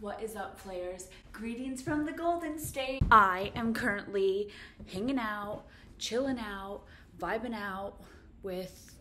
What is up, players? Greetings from the Golden State. I am currently hanging out, chilling out, vibing out with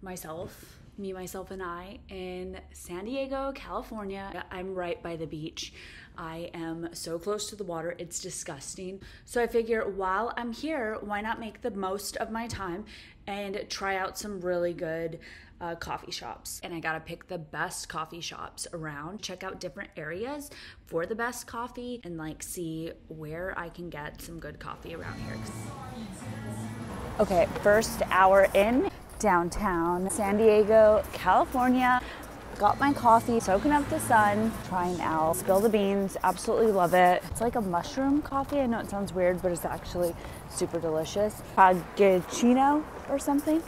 myself, me, myself, and I in San Diego, California. I'm right by the beach. I am so close to the water, it's disgusting. So I figure while I'm here, why not make the most of my time and try out some really good uh, coffee shops. And I gotta pick the best coffee shops around, check out different areas for the best coffee, and like see where I can get some good coffee around here. Okay, first hour in downtown San Diego, California. Got my coffee, soaking up the sun, trying out, spill the beans, absolutely love it. It's like a mushroom coffee. I know it sounds weird, but it's actually super delicious. Frappuccino or something.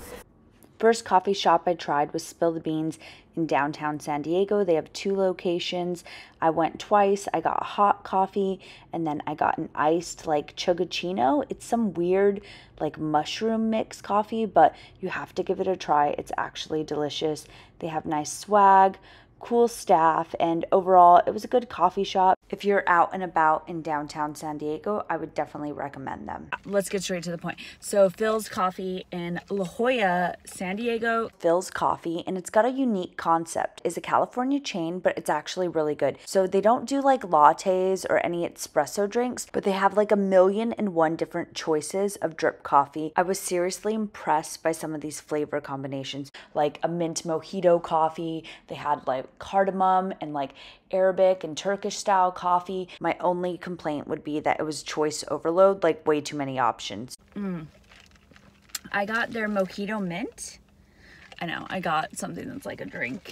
First coffee shop I tried was Spill the Beans in downtown San Diego. They have two locations. I went twice. I got hot coffee and then I got an iced like chaggacino. It's some weird like mushroom mix coffee, but you have to give it a try. It's actually delicious. They have nice swag, cool staff, and overall, it was a good coffee shop. If you're out and about in downtown San Diego, I would definitely recommend them. Let's get straight to the point. So, Philz Coffee in La Jolla, San Diego. Philz Coffee, and it's got a unique concept. It's a California chain, but it's actually really good. So, they don't do like lattes or any espresso drinks, but they have like a million and one different choices of drip coffee. I was seriously impressed by some of these flavor combinations, like a mint mojito coffee. They had like cardamom and like Arabic and Turkish style coffee. My only complaint would be that it was choice overload, like way too many options. Mm. I got their mojito mint. I know, I got something that's like a drink.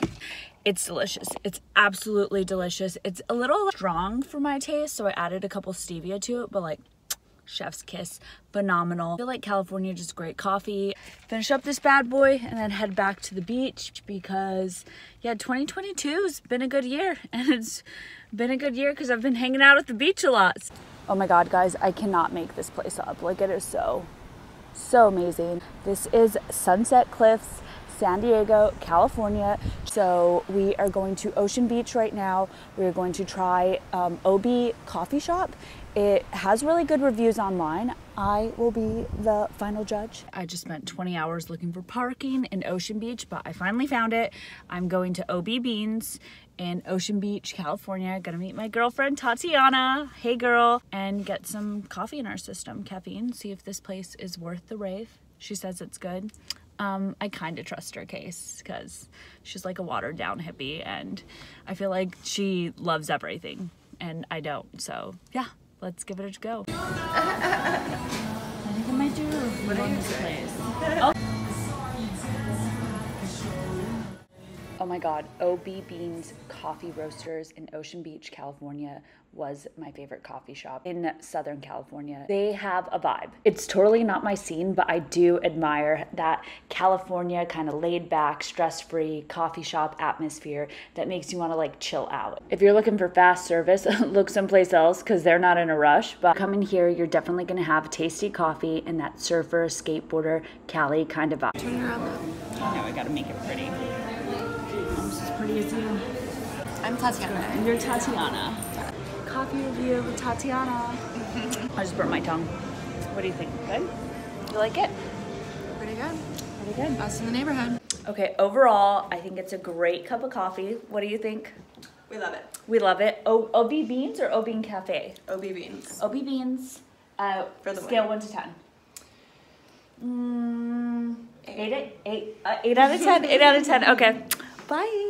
It's delicious. It's absolutely delicious. It's a little strong for my taste, so I added a couple stevia to it, but like chef's kiss phenomenal i feel like california just great coffee finish up this bad boy and then head back to the beach because yeah 2022 has been a good year and it's been a good year because i've been hanging out at the beach a lot oh my god guys i cannot make this place up like it is so so amazing this is sunset cliffs San Diego, California. So we are going to Ocean Beach right now. We're going to try um, OB Coffee Shop. It has really good reviews online. I will be the final judge. I just spent 20 hours looking for parking in Ocean Beach, but I finally found it. I'm going to OB Beans in Ocean Beach, California. Gonna meet my girlfriend Tatiana. Hey girl, and get some coffee in our system, caffeine. See if this place is worth the rave. She says it's good. Um, I kind of trust her case because she's like a watered down hippie and I feel like she loves everything and I don't. So yeah, let's give it a go. I think I might do what this place. Oh. oh my god, OB Beans Coffee Roasters in Ocean Beach, California was my favorite coffee shop in Southern California. They have a vibe. It's totally not my scene, but I do admire that California kind of laid back, stress free coffee shop atmosphere that makes you want to like chill out. If you're looking for fast service, look someplace else because they're not in a rush. But coming here, you're definitely going to have tasty coffee and that surfer, skateboarder, Cali kind of vibe. Turn around though. I I gotta make it pretty. Almost as pretty as you. I'm Tatiana. And you're Tatiana coffee review with Tatiana. I just burnt my tongue. What do you think? Good? You like it? Pretty good. Pretty good. Us in the neighborhood. Okay, overall, I think it's a great cup of coffee. What do you think? We love it. We love it. O OB Beans or OB Bean Cafe? OB Beans. OB Beans. Uh, For the scale win. 1 to 10. Mm, eight, eight, eight, uh, eight out of 10. 8 out of 10. Okay. Bye.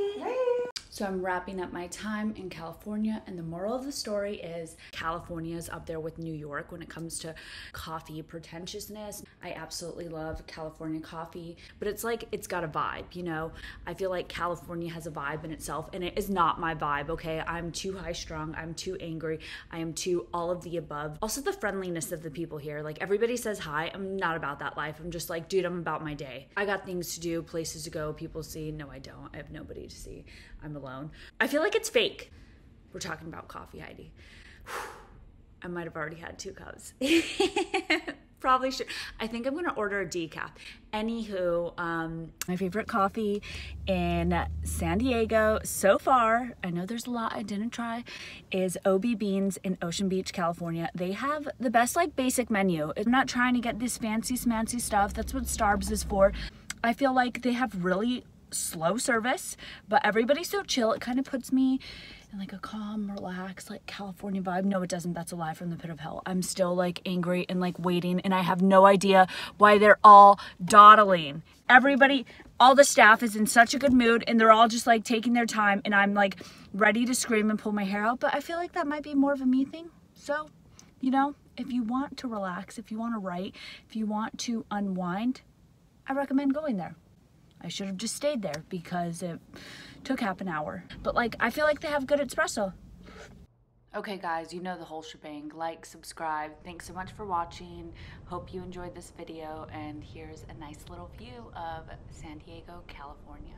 So I'm wrapping up my time in California, and the moral of the story is California is up there with New York when it comes to coffee pretentiousness. I absolutely love California coffee, but it's like it's got a vibe, you know? I feel like California has a vibe in itself, and it is not my vibe, okay? I'm too high strung, I'm too angry, I am too all of the above. Also, the friendliness of the people here. Like, everybody says hi. I'm not about that life. I'm just like, dude, I'm about my day. I got things to do, places to go, people to see. No, I don't. I have nobody to see. I'm alone. I feel like it's fake. We're talking about coffee, Heidi. I might have already had two cups. probably should. I think I'm gonna order a decaf. Anywho, um, my favorite coffee in San Diego so far, I know there's a lot I didn't try, is OB Beans in Ocean Beach, California. They have the best like basic menu. I'm not trying to get this fancy smancy stuff. That's what Starbs is for. I feel like they have really slow service, but everybody's so chill. It kind of puts me in like a calm, relaxed, like California vibe. No, it doesn't. That's a lie from the pit of hell. I'm still like angry and like waiting, and I have no idea why they're all dawdling. Everybody, all the staff is in such a good mood, and they're all just like taking their time, and I'm like ready to scream and pull my hair out, but I feel like that might be more of a me thing. So, you know, if you want to relax, if you want to write, if you want to unwind, I recommend going there. I should have just stayed there because it took half an hour. But like, I feel like they have good espresso. Okay guys, you know the whole shebang. Like, subscribe. Thanks so much for watching. Hope you enjoyed this video and here's a nice little view of San Diego, California.